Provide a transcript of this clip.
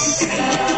Música